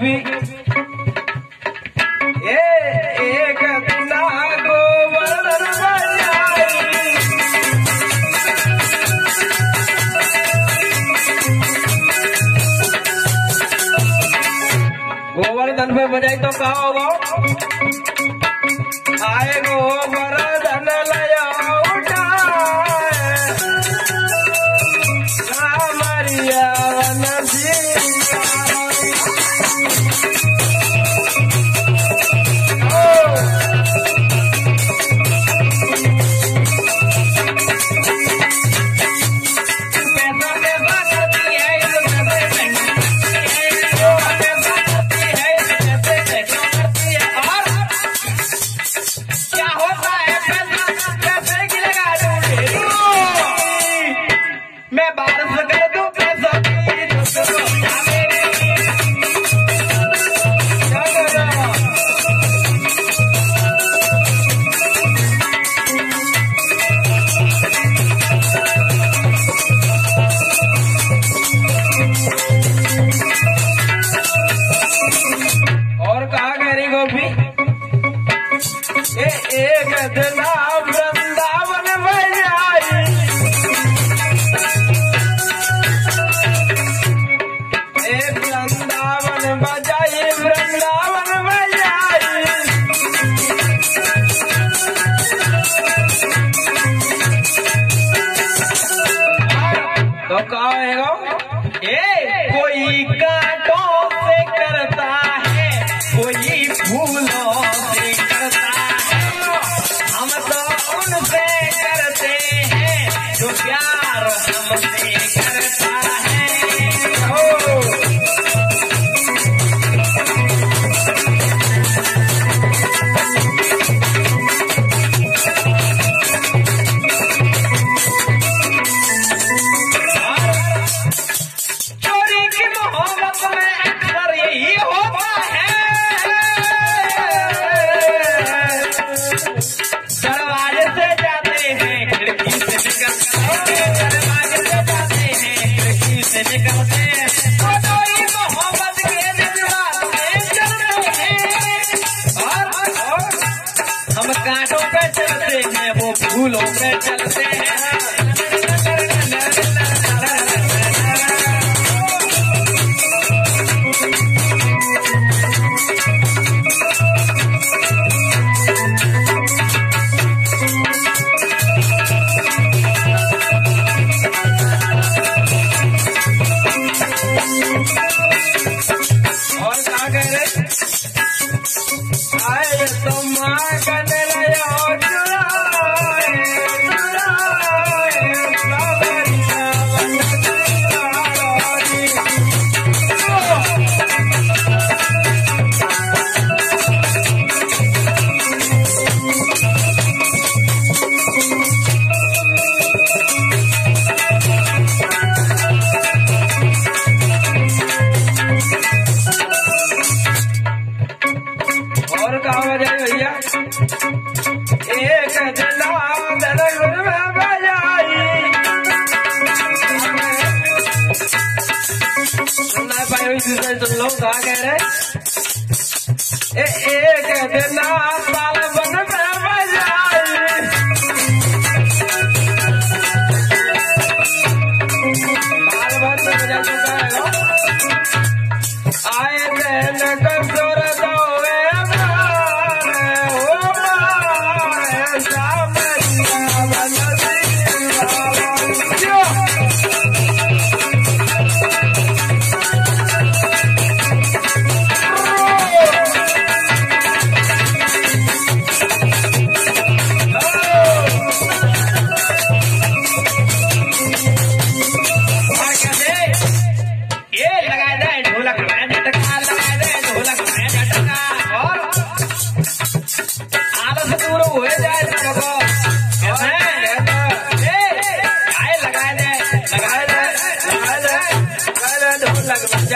भी गोवर्धन पे बजाई तो कहा होगा एक दिन ಕನಲಯ ಚುರಾಯ ಚುರಾಯ फ्यूचर तो गए रे ए ए कहते ना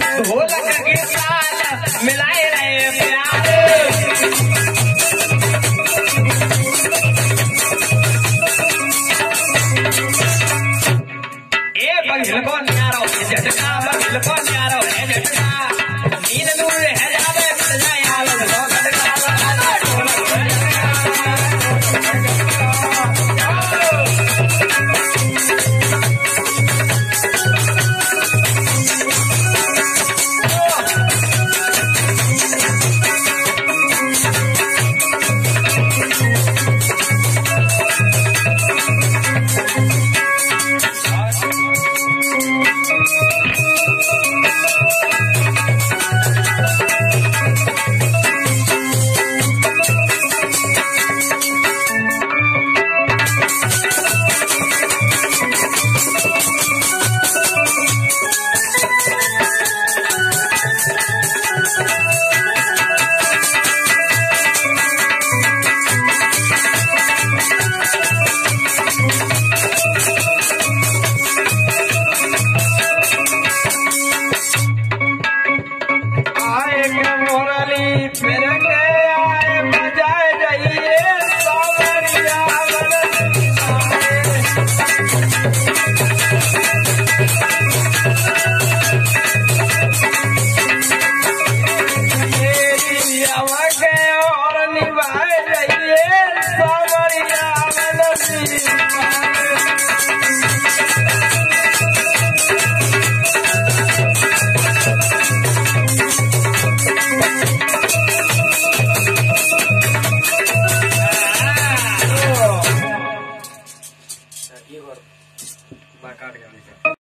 ढोलक के साथ मिलाए रहे प्यार Yeah.